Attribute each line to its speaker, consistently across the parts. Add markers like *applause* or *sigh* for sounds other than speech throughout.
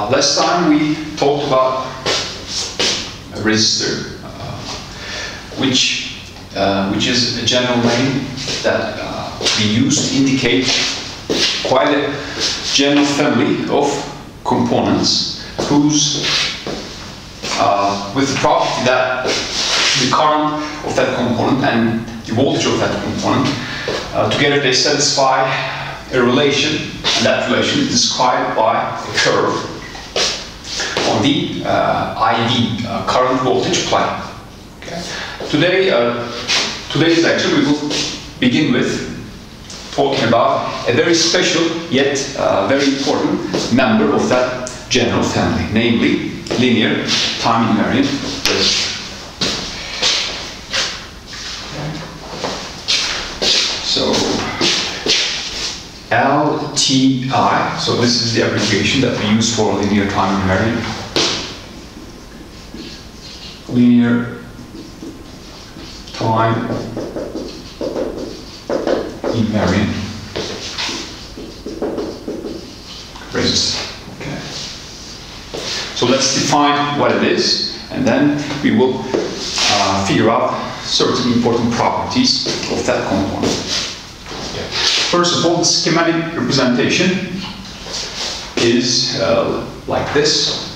Speaker 1: Uh, last time we talked about a resistor, uh, which, uh, which is a general name that uh, we use to indicate quite a general family of components whose, uh, with the property that the current of that component and the voltage of that component, together they satisfy a relation, and that relation is described by a curve the uh, IV, uh, current voltage plane. Okay. Today, uh, today's lecture we will begin with talking about a very special yet very important member of that general family, namely linear time invariant. So LTI, so this is the abbreviation that we use for linear time invariant. Linear time invariant resistor. Okay. So let's define what it is, and then we will uh, figure out certain important properties of that component. First of all, the schematic representation is uh, like this.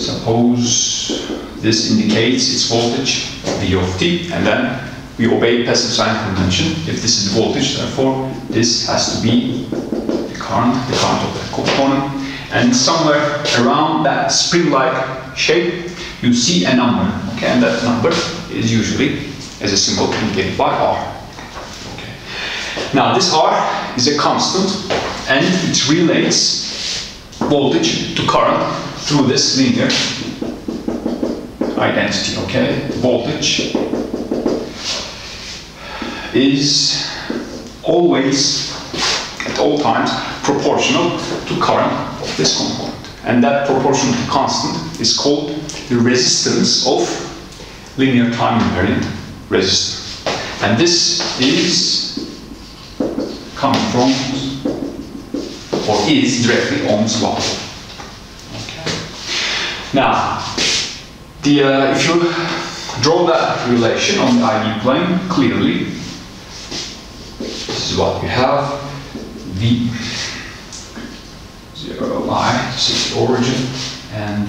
Speaker 1: Suppose this indicates its voltage V of t, and then we obey passive sign convention. If this is the voltage, therefore this has to be the current, the current of that component. And somewhere around that spring-like shape, you see a number. Okay, and that number is usually as a symbol indicated by R. Okay. Now this R is a constant, and it relates voltage to current through this linear identity. Okay, voltage is always, at all times, proportional to current of this component. And that proportional constant is called the resistance of linear time invariant resistor. And this is coming from, or is directly Ohm's law. Now, the, uh, if you draw that relation on the IV plane clearly, this is what we have. V 0 i, this is the origin, and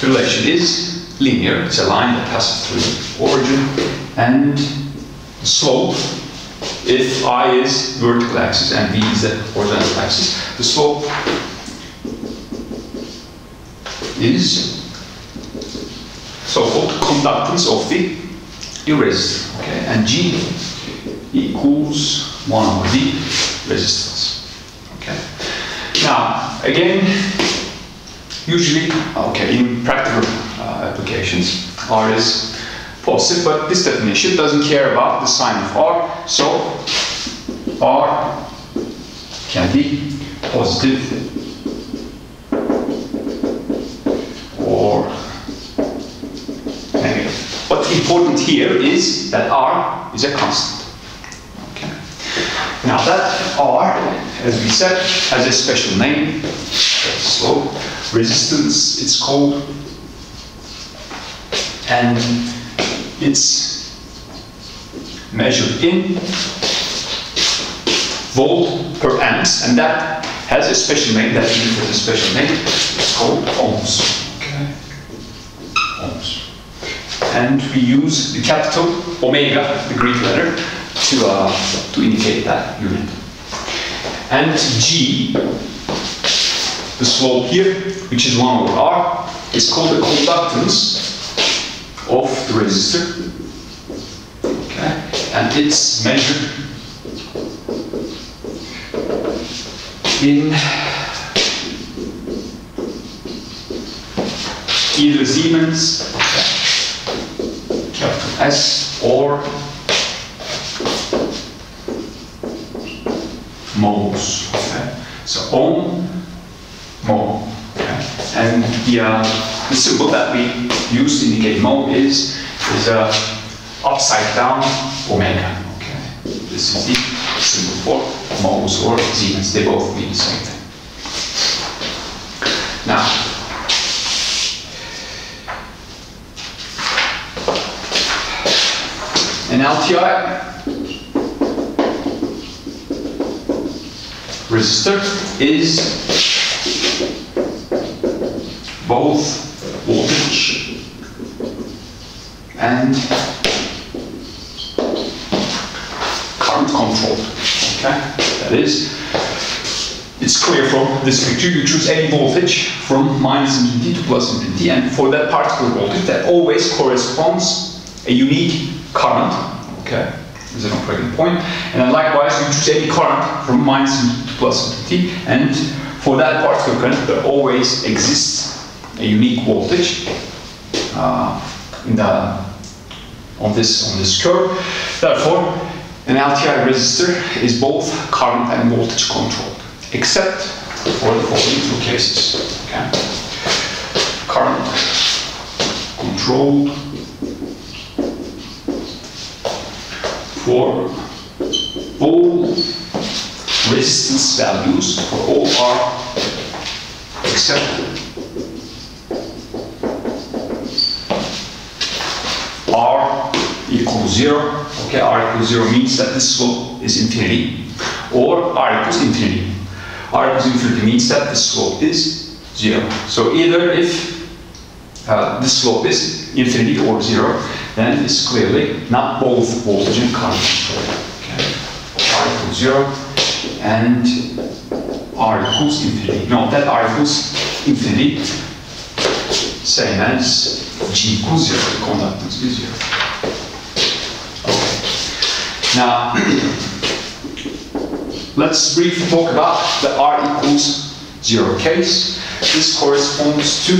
Speaker 1: the relation is linear. It's a line that passes through origin, and the slope, if i is vertical axis and v is the horizontal axis, the slope is so-called conductance of the resistor. Okay, and G equals 1 over the resistance. Okay. Now, again, usually, okay, in practical uh, applications, R is positive, but this definition doesn't care about the sign of R, so R can be positive or negative. What's important here is that R is a constant. Okay. Now that R, as we said, has a special name, slope, resistance, it's called, and it's measured in volt per amps, and that has a special name, that unit has a special name, it's called ohms. Okay. Ohms. And we use the capital omega, the Greek letter, to, uh, to indicate that unit. And G, the slope here, which is 1 over R, is called the conductance of the resistor. Okay. And it's measured in either Siemens, capital S, or mhos. Okay? So ohm, mho. Okay? Uh, the symbol that we use to indicate mho is, is a upside down omega. Okay? This is the symbol for mhos or Siemens. They both mean the same thing. Now, an LTI resistor is both voltage and current controlled. Okay, that is, it's clear from this picture you choose any voltage from minus infinity to plus infinity, and for that particular voltage, that always corresponds a unique current. Okay, is an operating point, and then likewise you choose any current from minus infinity to plus infinity, and for that particular current, there always exists a unique voltage uh, in the on this on this curve. Therefore, an LTI resistor is both current and voltage controlled, except for the following two cases. Okay? Current controlled for all resistance values for all R except R equals zero. Okay, R equals zero means that the slope is infinity, or R equals infinity. R equals infinity means that the slope is zero. So either if uh, the slope is infinity or zero, then it's clearly not both voltage and current. Okay, R equals zero and R equals infinity. Note that R equals infinity, same as G equals zero, the conductance is zero. Okay. Now, *clears throat* let's briefly talk about the R equals zero case. This corresponds to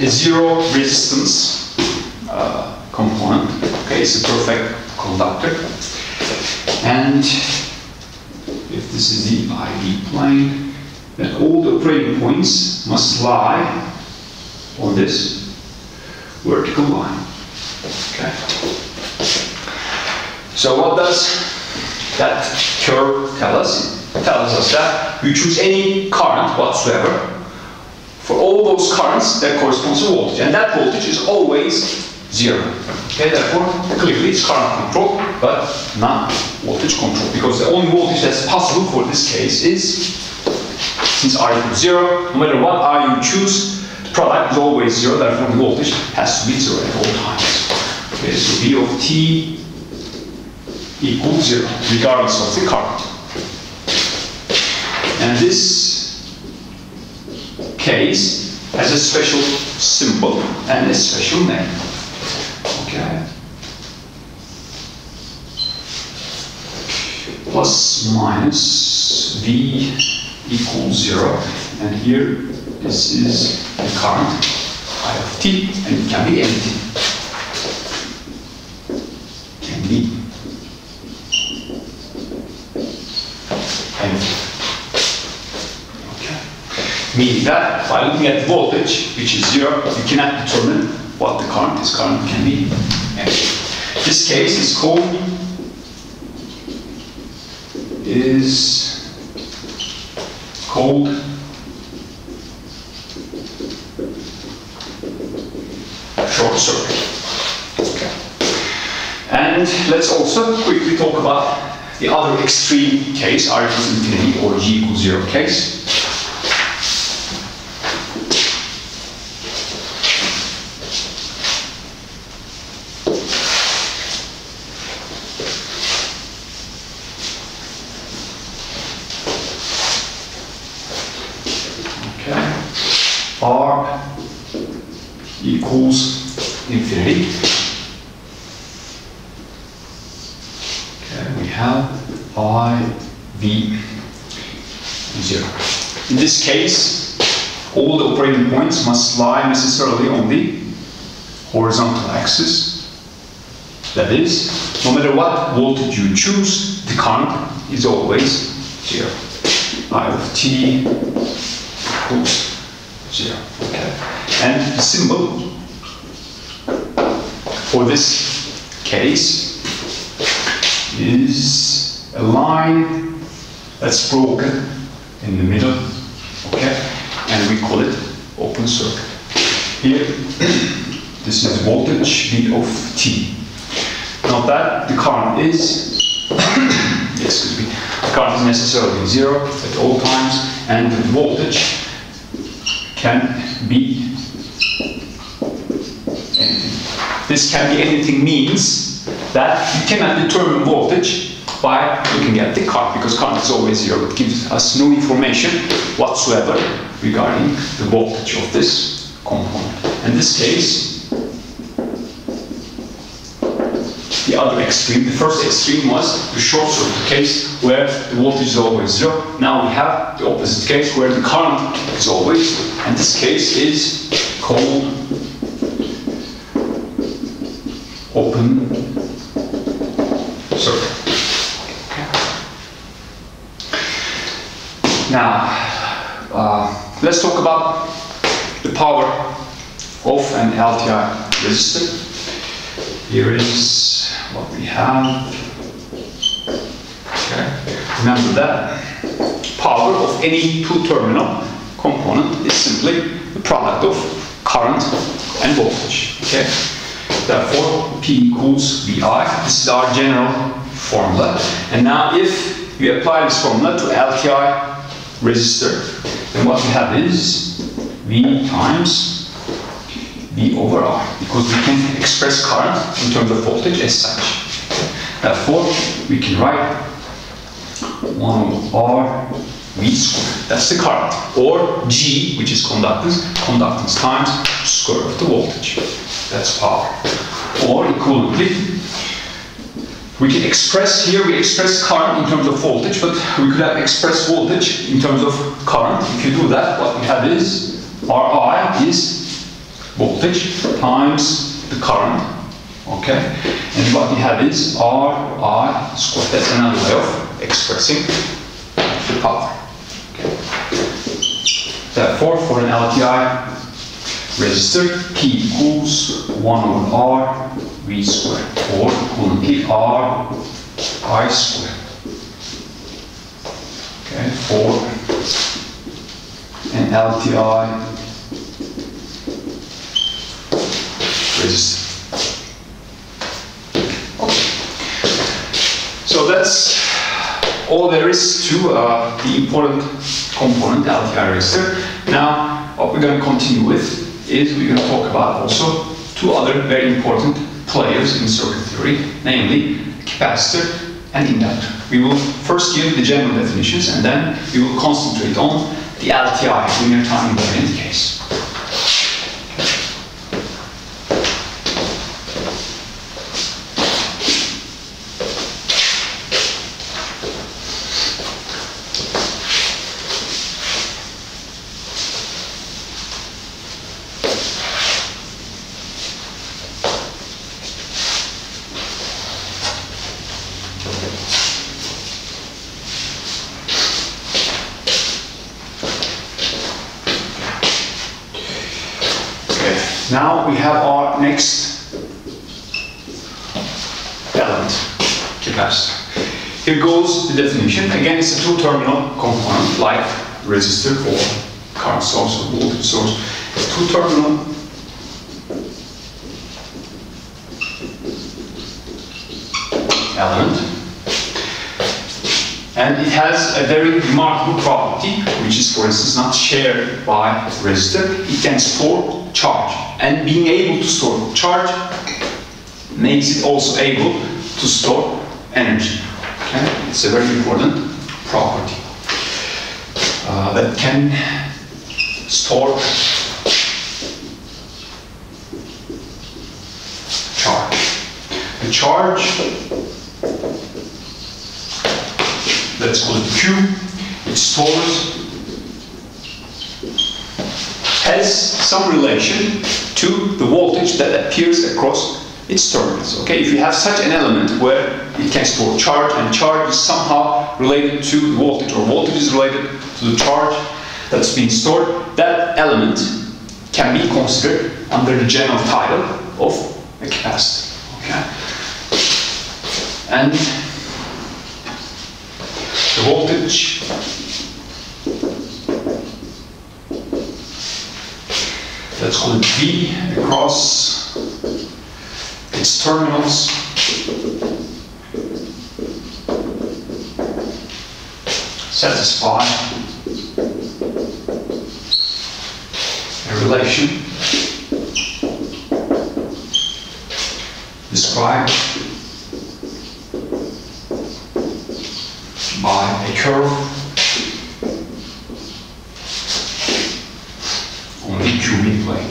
Speaker 1: a zero resistance uh, component. Okay, it's a perfect conductor. And if this is the IV plane, then all the operating points must lie on this vertical line. Okay. So what does that curve tell us? It tells us that you choose any current whatsoever. For all those currents, that corresponds to voltage, and that voltage is always zero. Okay, therefore, clearly it's current control, but not voltage control, because the only voltage that's possible for this case is since R equals zero, no matter what R you choose, the product is always zero, therefore the voltage has to be zero at all times. Okay, so V of t equals zero, regardless of the current. And this case has a special symbol and a special name. Okay. Plus minus V equals zero. And here, this is the current I of t, and it can be empty. Can be empty. Okay. Meaning that by looking at the voltage, which is zero, you cannot determine what the current is. Current can be empty. This case is called is called short circuit. And let's also quickly talk about the other extreme case, R equals infinity or G equals zero case. r equals infinity. Okay, we have i v zero. In this case, all the operating points must lie necessarily on the horizontal axis. That is, no matter what voltage you choose, the current is always zero. I of t equals zero. Okay. And the symbol for this case is a line that's broken in the middle, okay? And we call it open circuit. Here, this is voltage V of T. Now that the current is, *coughs* excuse me, the current is necessarily zero at all times, and the voltage can be anything. This can be anything means that you cannot determine voltage by looking at the current because current is always zero. It gives us no information whatsoever regarding the voltage of this component. In this case, the other extreme, the first extreme was the short circuit case where the voltage is always zero. Now we have the opposite case where the current is always, and this case is called open circuit. Now, uh, let's talk about the power of an LTI resistor. Here is what we have. Okay. Remember that power of any two-terminal component is simply the product of current and voltage. Okay. Therefore, P equals VI. This is our general formula. And now, if we apply this formula to LTI resistor, then what we have is V times V over R, because we can express current in terms of voltage as such. Therefore, we can write 1 over R V squared. That's the current. Or G, which is conductance, conductance times square of the voltage. That's power. Or equivalently, we can express here, we express current in terms of voltage, but we could have expressed voltage in terms of current. If you do that, what we have is Ri is voltage times the current, okay? And what we have is Ri squared. That's another way of expressing the power. Therefore, for an LTI resistor, P equals 1 over R V squared or equivalently R I squared. Okay, for an LTI resistor. Okay. So that's all there is to uh, the important component LTI resistor. Now, what we're going to continue with is we're going to talk about also two other very important players in circuit theory, namely capacitor and inductor. We will first give the general definitions and then we will concentrate on the LTI, linear time invariant case. Now we have our next element, capacitor. Here goes the definition. Again, it's a two-terminal component like resistor or current source or voltage source. Two-terminal element. And it has a very remarkable property, which is, for instance, not shared by resistor. It can store charge. And being able to store charge makes it also able to store energy. Okay? It's a very important property uh, that can store charge. The charge, let's call it Q, it stores has some relation to the voltage that appears across its terminals. Okay, if you have such an element where it can store charge and charge is somehow related to the voltage or voltage is related to the charge that's being stored, that element can be considered under the general title of a capacitor. Okay? and the voltage let's call it V across its terminals. Satisfy a relation. Described by a curve on Okay.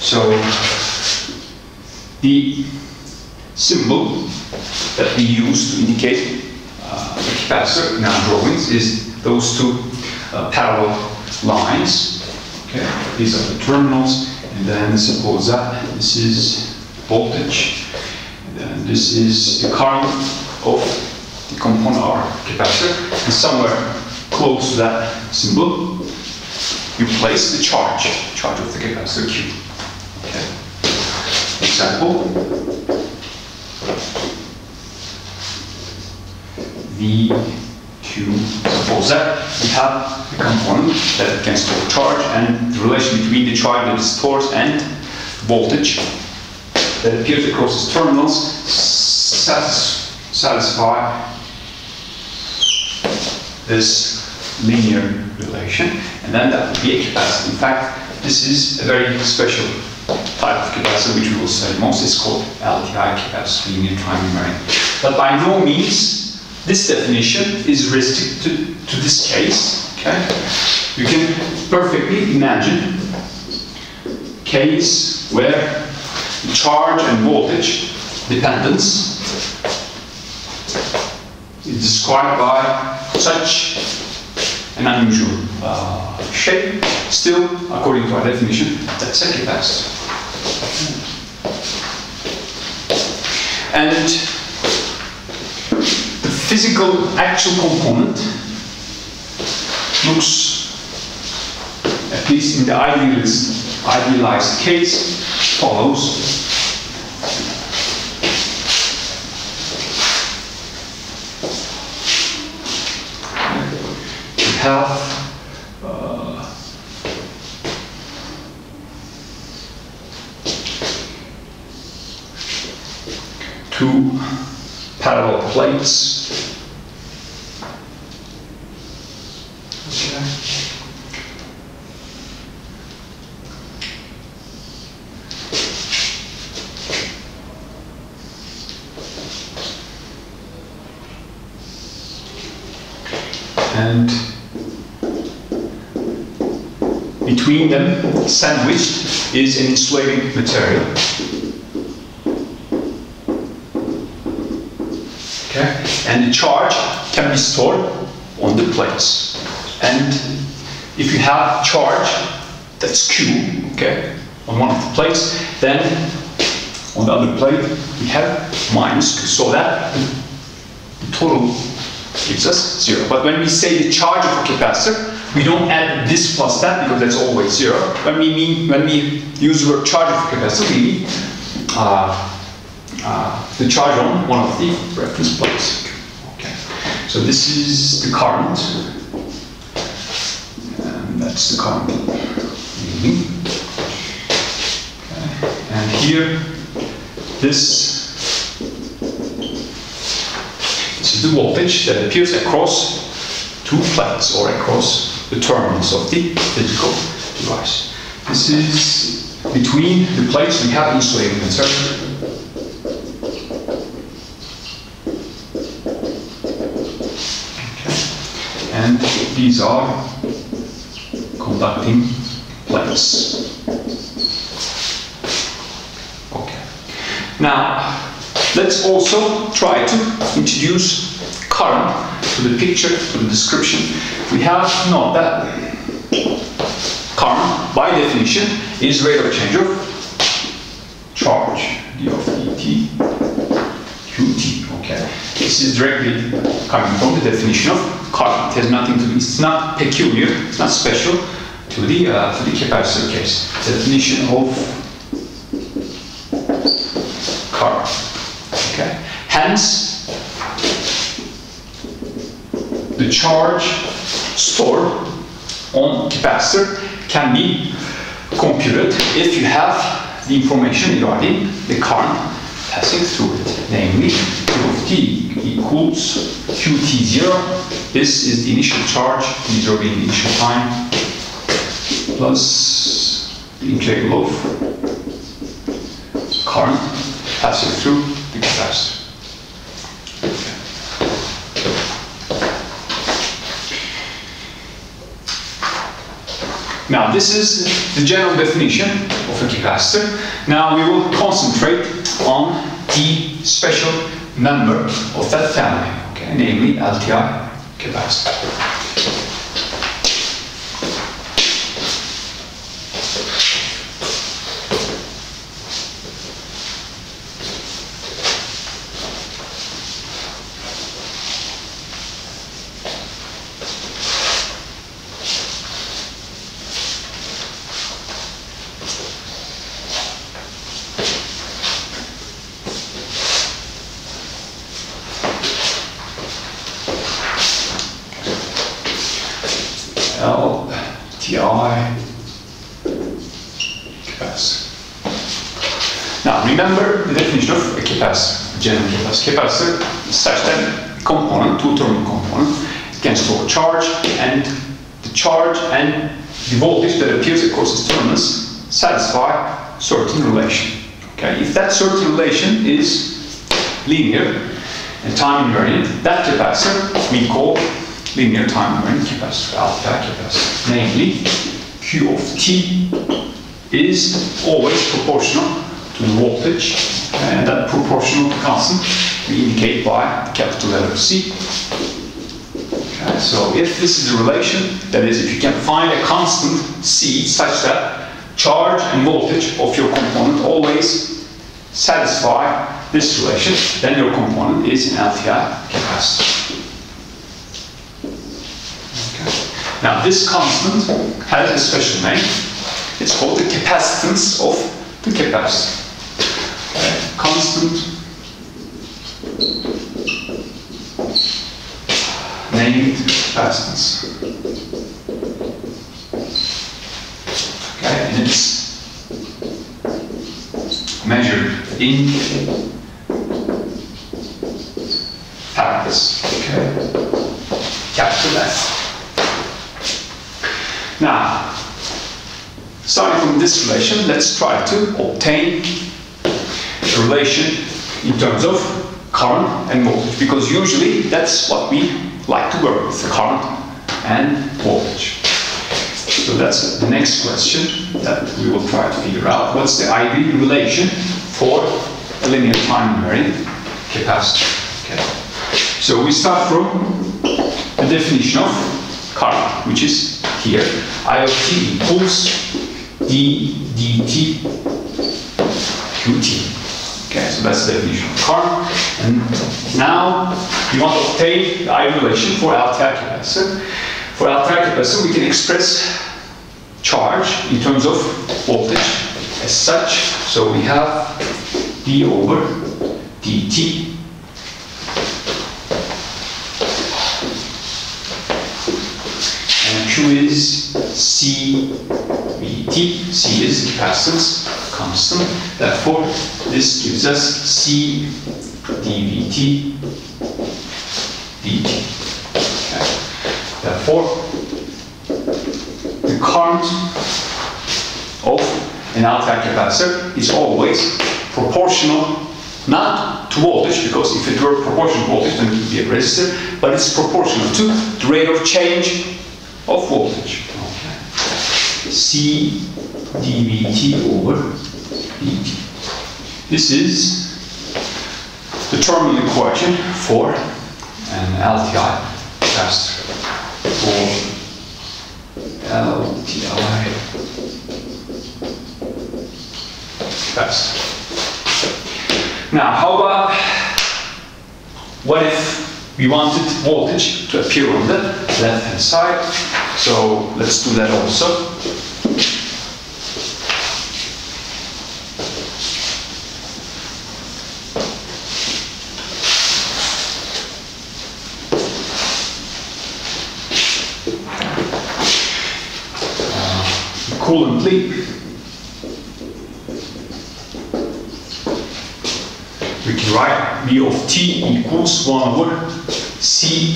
Speaker 1: So the symbol that we use to indicate uh, the capacitor in our drawings is those two uh, parallel lines. Okay, these are the terminals, and then suppose that this is voltage, and then this is the current of the component or capacitor, and somewhere close to that symbol, you place the charge, charge of the capacitor Q. Okay. Example. V Q. Suppose that we have a component that can store charge and the relation between the charge that it stores and voltage that appears across its terminals satis satisfy this linear relation and then that would be a capacitor. In fact, this is a very special type of capacitor which we will study most. It's called LTI capacitor, linear time invariant. But by no means this definition is restricted to this case. Okay, you can perfectly imagine case where charge and voltage dependence is described by such an unusual uh, shape. Still, according to our definition, that's a capacitor. And the physical actual component looks, at least in the idealist, idealized case, follows. Uh, two parallel plates. Okay. And between them, sandwiched, is an insulating material. Okay? And the charge can be stored on the plates. And if you have charge that's Q, okay, on one of the plates, then on the other plate we have minus Q, so that the total gives us zero. But when we say the charge of a capacitor, we don't add this plus that because that's always zero. When we mean when we use the word charge of mean uh, uh, the charge on one of the reference plates. Okay. So this is the current, and that's the current. Mhm. Okay. And here, this this is the voltage that appears across two plates or across the terminals of the physical device. This is between the plates we have insulating material. and these are conducting plates. Okay. Now, let's also try to introduce current to the picture, to the description. We have known that current, by definition, is rate of change of charge, d of dt, qt. Okay. This is directly coming from the definition of current. It has nothing to do, it's not peculiar, it's not special. to the uh, to the capacitor case. Definition of current. Okay. Hence, the charge stored on capacitor can be computed if you have the information regarding the current passing through it, namely Q of t equals qt0. This is the initial charge, these are the initial time, plus the integral of current passing through the capacitor. Now this is the general definition of a capacitor. Now we will concentrate on the special member of that family, okay, namely LTI capacitor. Capacitor. Now remember the definition of a capacitor, a general capacitor. Capacitor is such that component, two-terminal component, can store charge and the charge and the voltage that appears across its terminals satisfy certain relation. Okay, if that certain relation is linear and time invariant, that capacitor we call linear time capacitor, alpha capacitor. Namely, Q of t is always proportional to the voltage, and that proportional constant we indicate by capital letter C. Okay, so if this is a relation, that is, if you can find a constant C such that charge and voltage of your component always satisfy this relation, then your component is an LTI capacitor. Okay. Now this constant has a special name. It's called the capacitance of the capacitor. Constant named capacitance. Okay, and it's measured in farads. Okay, capital. Now, starting from this relation, let's try to obtain a relation in terms of current and voltage, because usually that's what we like to work with, current and voltage. So that's the next question that we will try to figure out. What's the ideal relation for a linear time invariant capacitor? Okay. So we start from the definition of current, which is here. I of t equals d dt qt. Okay, so that's the definition of current. And now we want to obtain the ideal relation for LTI capacitor. For LTI capacitor, we can express charge in terms of voltage as such. So we have d over dt and Q is C VT. C is capacitance constant. Therefore, this gives us C dVT dt. Okay. Therefore, the current of an LTI capacitor is always proportional not to voltage, because if it were proportional to voltage, then it would be a resistor, but it's proportional to the rate of change of voltage. C dVt over dt. This is the terminal equation for an LTI capacitor. For LTI capacitor. Now, how about what if we wanted voltage to appear on the left hand side? So let's do that also. equivalently, we can write V of t equals 1 over C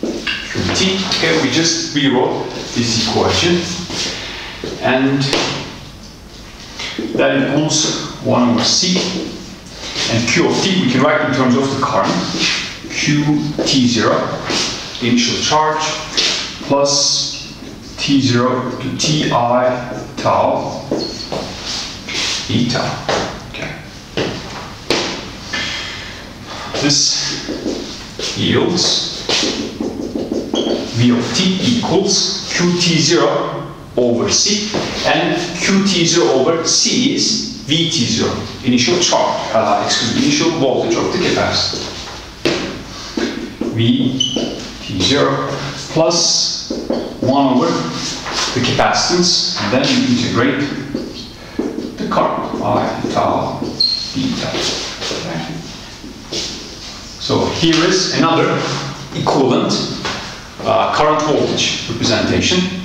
Speaker 1: Q t. Okay, we just rewrote this equation and that equals 1 over C and Q of t we can write in terms of the current Q t0 initial charge plus T0 to Ti tau eta. Okay. This yields V of t equals Qt0 over C and Qt0 over C is Vt0, initial charge, uh, excuse me, initial voltage of the capacitor. Vt0 plus 1 over the capacitance, and then you integrate the current, I tau beta. Okay. So here is another equivalent uh, current voltage representation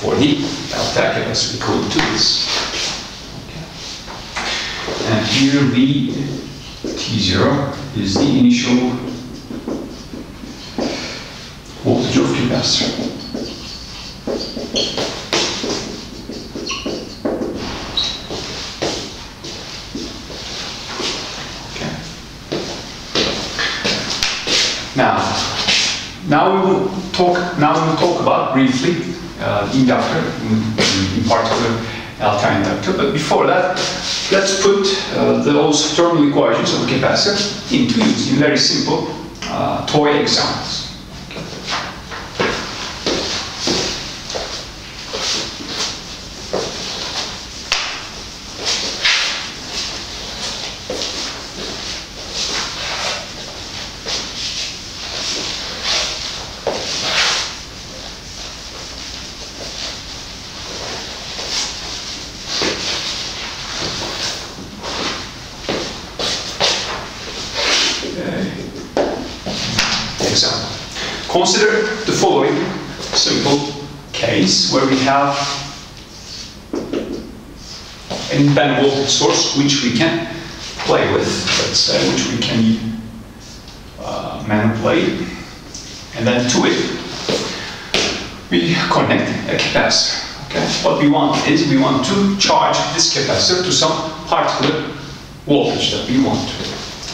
Speaker 1: for the delta capacitor equivalent to this. Okay. And here V T0 is the initial voltage of capacitor. Now, now we will talk. Now we will talk about briefly uh, inductor, in, particular alkaline inductor. But before that, let's put uh, those terminal equations of capacitor into use in very simple uh, toy examples. Consider the following simple case where we have an voltage source which we can play with, let's say, which we can uh, manipulate. And then to it, we connect a capacitor. Okay? What we want is we want to charge this capacitor to some particular voltage that we want.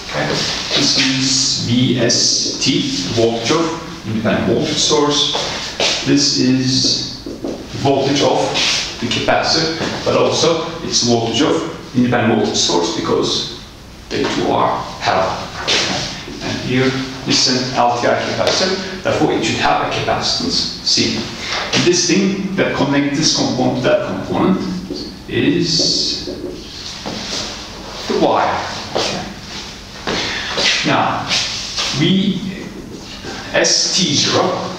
Speaker 1: Okay? This is VST, voltage of independent voltage source. This is voltage of the capacitor, but also it's voltage of independent voltage source because they two are parallel. And here is an LTI capacitor, therefore it should have a capacitance C. And this thing that connects this component to that component is the wire. Okay. Now, we ST0,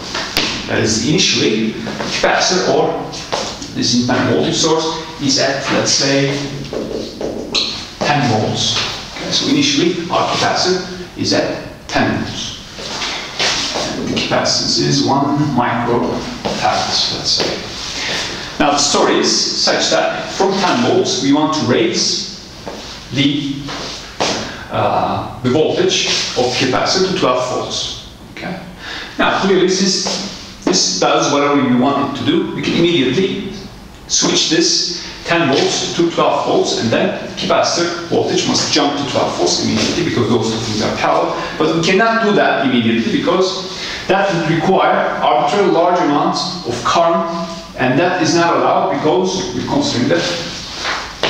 Speaker 1: that is initially capacitor or this independent voltage source is at, let's say, 10 volts. Okay, so initially our capacitor is at 10 volts. And the capacitance is 1 microfarad, let's say. Now the story is such that from 10 volts we want to raise the, uh, the voltage of capacitor to 12 volts. Okay. Now, clearly, this, is, this does whatever we want it to do. We can immediately switch this 10 volts to 12 volts, and then capacitor voltage must jump to 12 volts immediately because those two things are parallel. But we cannot do that immediately because that would require arbitrarily large amounts of current, and that is not allowed because we're considering that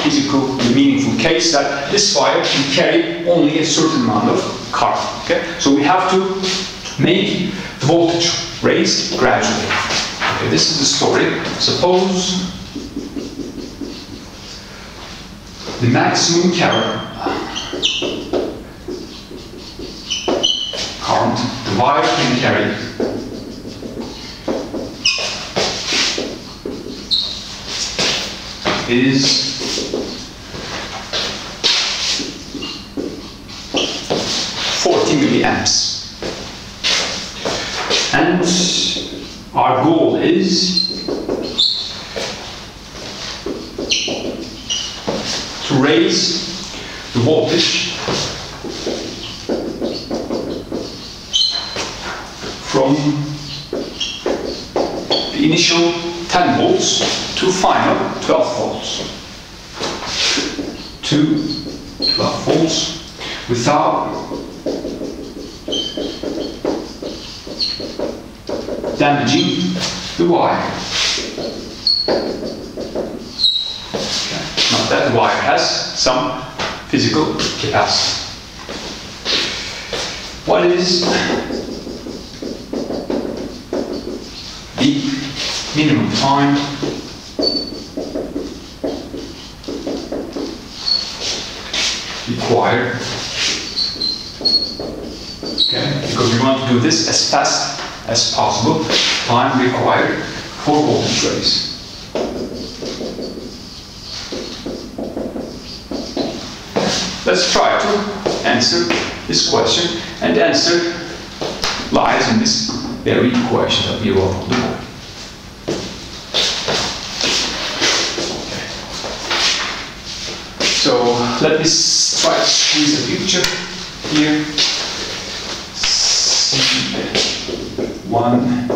Speaker 1: physical, meaningful case that this wire can carry only a certain amount of current. Okay, so we have to make the voltage raised gradually. Okay, this is the story. Suppose the maximum current current the wire can carry is forty milliamps. Our goal is to raise the voltage from the initial 10 volts to final 12 volts. To 12 volts without damaging the wire. Okay. Now that wire has some physical capacity. What is the minimum time required. Okay, because we want to do this as fast as possible, time required for voltage raise. Let's try to answer this question, and the answer lies in this very question we wrote on the. So let me try to squeeze a picture here. 1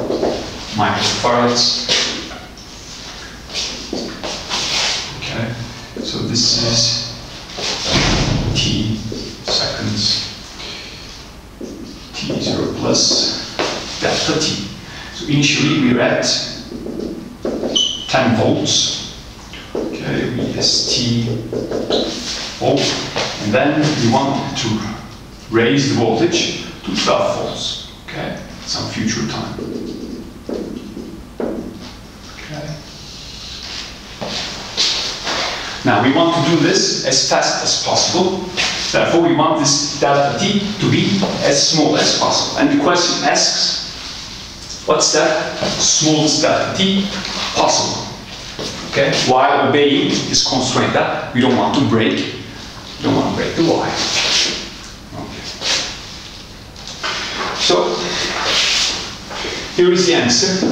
Speaker 1: microfarads. Okay, so this is t seconds t0 plus delta t. So initially we're at 10 volts. Okay, VST volt. And then we want to raise the voltage to 12 volts. Okay some future time. Okay. Now we want to do this as fast as possible. Therefore, we want this delta t to be as small as possible. And the question asks, what's that smallest delta t possible? Okay, while obeying this constraint that we don't want to break, we don't want to break the wire. Okay. So here is the answer.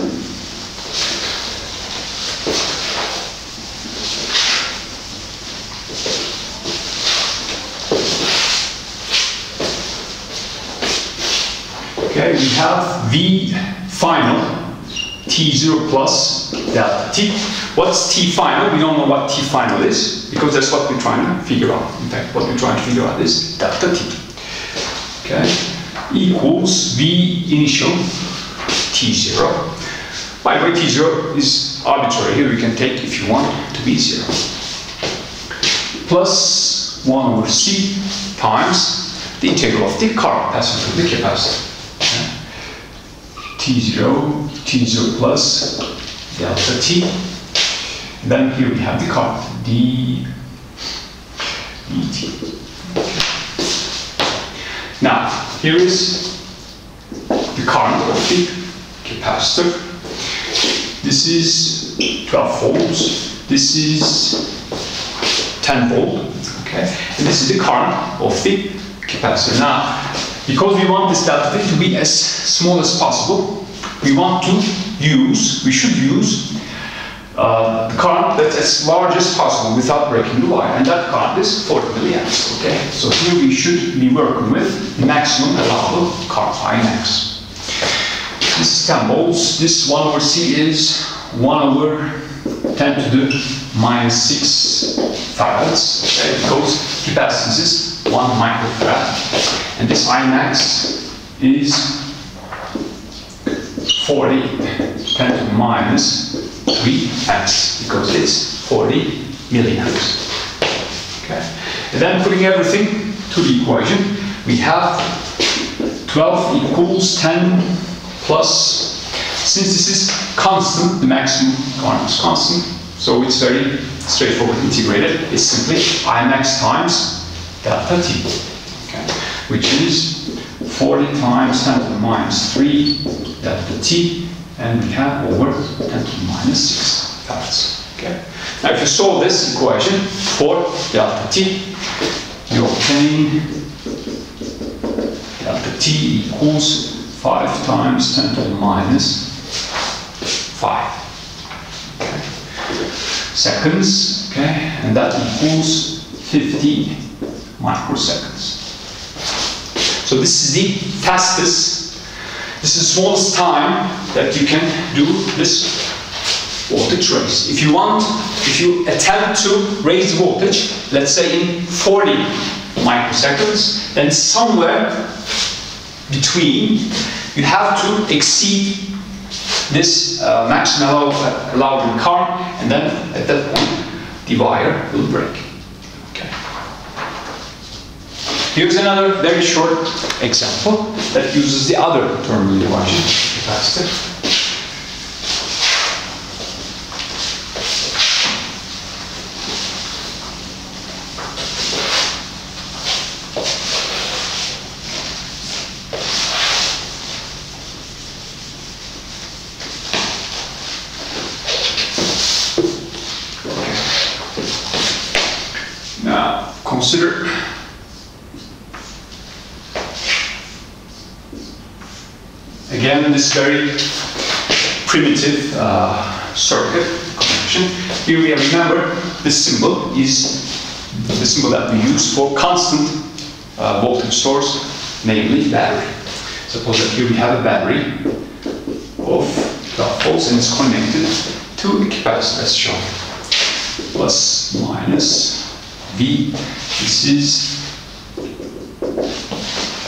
Speaker 1: Okay, we have V final T0 plus delta T. What's T final? We don't know what T final is because that's what we're trying to figure out. In fact, what we're trying to figure out is delta T. Okay, equals V initial T0. By the way, T0 is arbitrary. Here we can take, if you want, to be 0. Plus 1 over C times the integral of the current passing through the capacitor. T0, T0 plus delta T. Then here we have the current, D, dt. Now, here is the current of the capacitor. This is 12 volts. This is 10 volt. Okay, and this is the current of the capacitor. Now, because we want this delta V to be as small as possible, we want to use, we should use uh, the current that's as large as possible without breaking the wire, and that current is 40 milliamps. Okay, so here we should be working with maximum allowable current, I max. This is 10. This 1 over C is 1 over 10 to the minus 6 farads. Okay, because capacitance is 1 microfarad. And this I max is 40 10 to the minus 3 amps because it's 40 milliamps. Okay. And then putting everything to the equation, we have 12 equals 10 plus, since this is constant, the maximum is constant, so it's very straightforward integrated. It's simply I max times delta t, okay, which is 40 times 10 to the minus 3 delta t, and we have over 10 to the minus 6 farads. Okay? Now if you solve this equation for delta t, you obtain delta t equals 5 times 10 to the minus 5 okay. seconds, okay, and that equals 15 microseconds. So this is the fastest, this is the smallest time that you can do this voltage raise. If you want, if you attempt to raise the voltage, let's say in 40 microseconds, then somewhere between you have to exceed this uh, maximum allowed, allowed current and then at that point the wire will break. Okay. Here's another very short example that uses the other equation capacitor. consider again this very primitive uh, circuit connection. Here we remember this symbol is the symbol that we use for constant uh, voltage source, namely battery. Suppose that here we have a battery of 12 volts and it's connected to a capacitor as shown. Plus minus V this is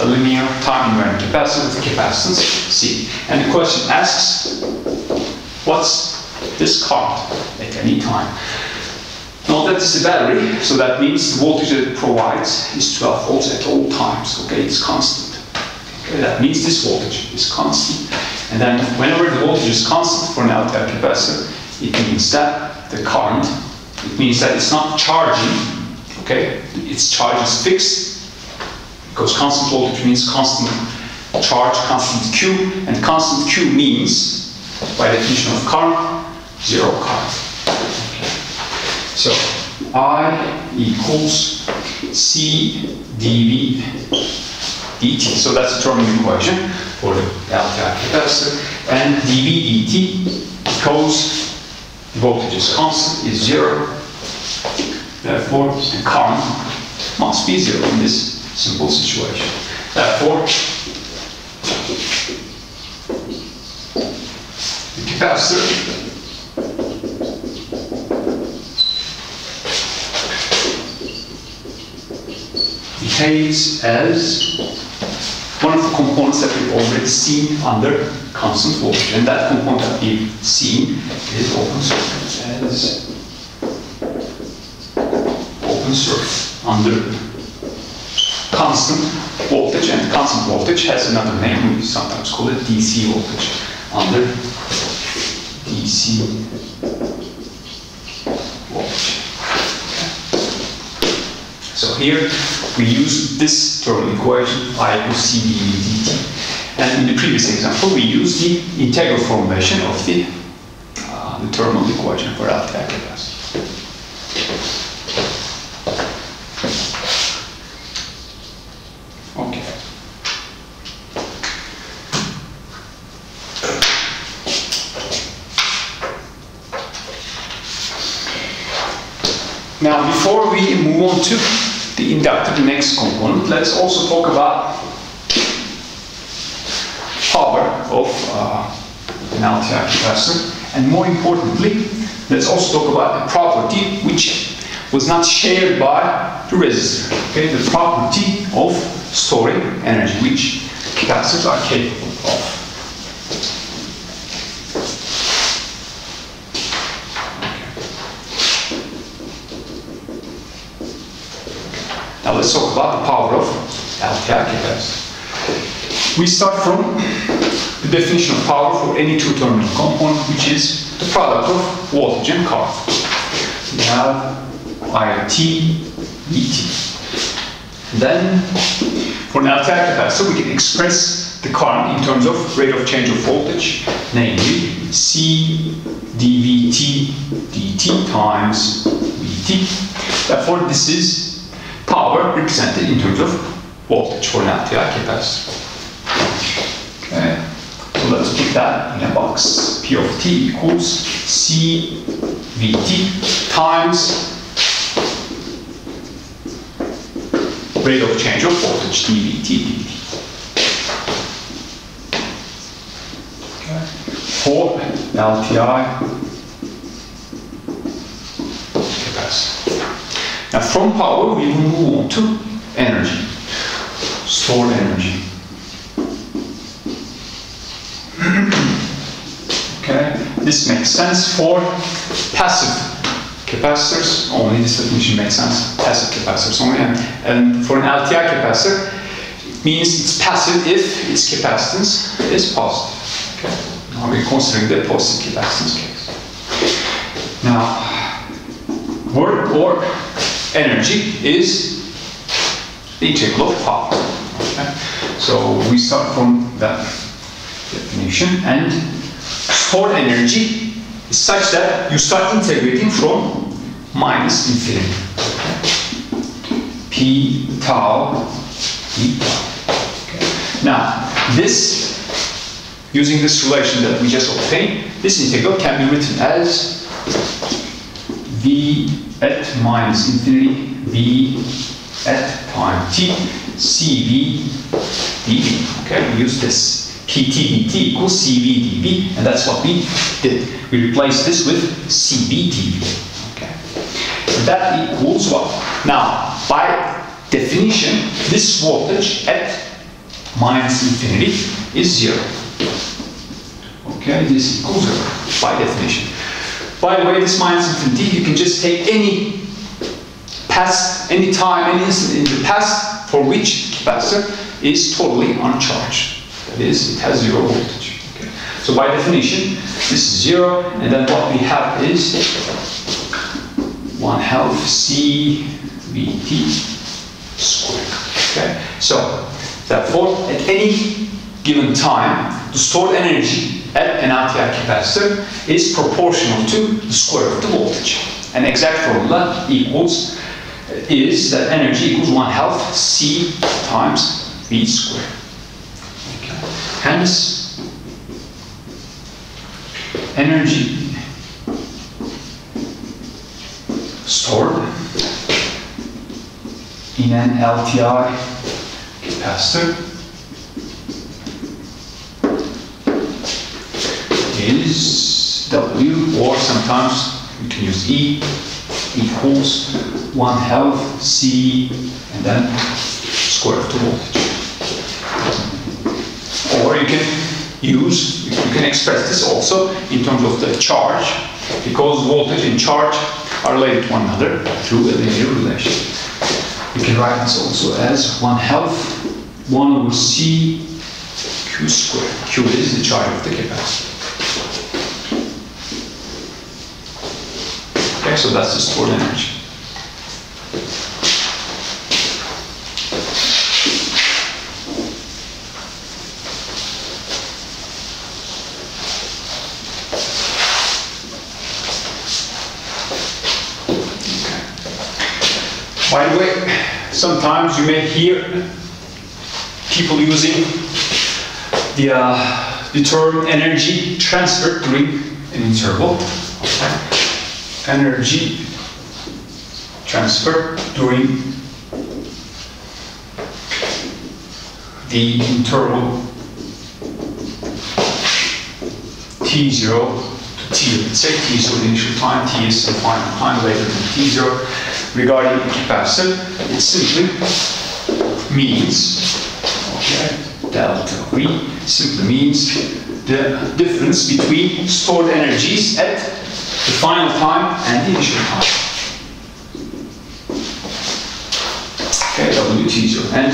Speaker 1: a linear time invariant capacitor with capacitance C. And the question asks, what's this current at any time? Note that is a battery, so that means the voltage that it provides is 12 volts at all times. Okay, it's constant. Okay, that means this voltage is constant. And then whenever the voltage is constant for an LTI capacitor, it means that the current, it means that it's not charging Okay, its charge is fixed because constant voltage means constant charge, constant Q, and constant Q means, by definition of current, zero current. So I equals C dV dt. So that's the terminal equation for the LTI capacitor. And dV dt, because the voltage is constant, is zero. Therefore, the current must be zero in this simple situation. Therefore, capacitor behaves as one of the components that we've already seen under constant voltage. And that component that we've seen is open circuit as open circuit under constant voltage, and constant voltage has another name, we sometimes call it DC voltage, under So here we use this terminal equation, I equals dt. And in the previous example, we used the integral formulation of the, uh, the equation for LTI capacity. Now, before we move on to the inductor, the next component, let's also talk about power of uh, an LTI capacitor. And more importantly, let's also talk about the property which was not shared by the resistor. Okay, the property of storing energy, which capacitors are capable the power of LTI capacitor. We start from the definition of power for any two-terminal component, which is the product of voltage and current. We have VT. Then, for an LTI capacitor, we can express the current in terms of rate of change of voltage, namely C dVT dt times VT. Therefore, this is power represented in terms of voltage for an LTI capacitor. Okay, so let's put that in a box. P of T equals CVT times rate of change of voltage dVT dVT. Okay. For LTI Now from power we move to energy, stored energy. *clears throat* okay, this makes sense for passive capacitors only. This definition makes sense. Passive capacitors only, and, and for an LTI capacitor, it means it's passive if its capacitance is positive. Okay, now we're considering the positive capacitance case. Now, work or energy is the integral of power. Okay? So we start from that definition and stored energy is such that you start integrating from minus infinity. P tau tau. Okay. Now, this, using this relation that we just obtained, this integral can be written as V at minus infinity, V at time t, CV dV. Okay, we use this PTBT equals CVDV, and that's what we did. We replaced this with CVDV. Okay. That equals what? Now, by definition, this voltage at minus infinity is zero. Okay, this equals zero by definition. By the way, this minus infinity, you can just take any past, any time, any instant in the past for which capacitor is totally uncharged. That is, it has zero voltage. Okay. So by definition, this is zero, and then what we have is 1 half CVT squared. Okay. So therefore, at any given time, the stored energy at an LTI capacitor is proportional to the square of the voltage. An exact formula equals uh, is that energy equals 1 half C times V squared. Hence, energy stored in an LTI capacitor is W, or sometimes we can use E equals 1 half C and then square of the voltage or you can use, you can express this also in terms of the charge, because voltage and charge are related to one another through a linear relation. You can write this also as 1 half 1 over C Q squared. Q is the charge of the capacitor. Okay, so that's the stored energy. By the way, sometimes you may hear people using the, uh, the term energy transfer during an interval. Energy transfer during the interval t0 to t. Let's say t is the initial time, t is the final time later than t0 regarding capacitor, it simply means, okay, delta V simply means the difference between stored energies at the final time and the initial time. Okay, WT0. And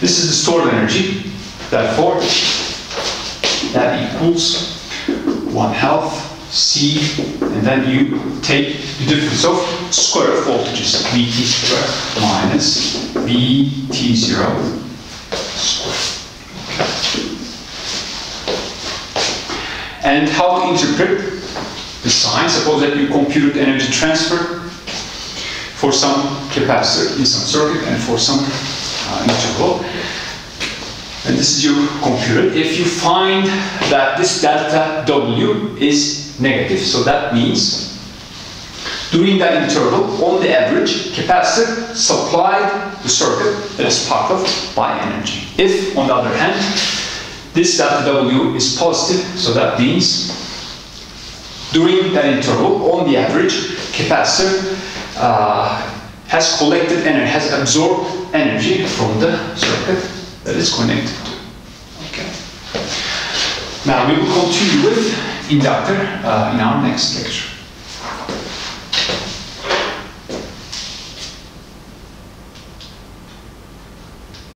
Speaker 1: this is the stored energy, therefore that equals one half C, and then you take the difference of square of voltages, Vt squared minus Vt0 squared. And how to interpret the sign. Suppose that you computed energy transfer for some capacitor in some circuit and for some uh, interval. And this is your computer. If you find that this delta W is negative, so that means during that interval, on the average, capacitor supplied the circuit that is part of by energy. If, on the other hand, this delta W is positive, so that means during that interval, on the average, capacitor uh, has collected energy, has absorbed energy from the circuit that is connected to. Okay. Now we will continue with inductor uh, in our next lecture.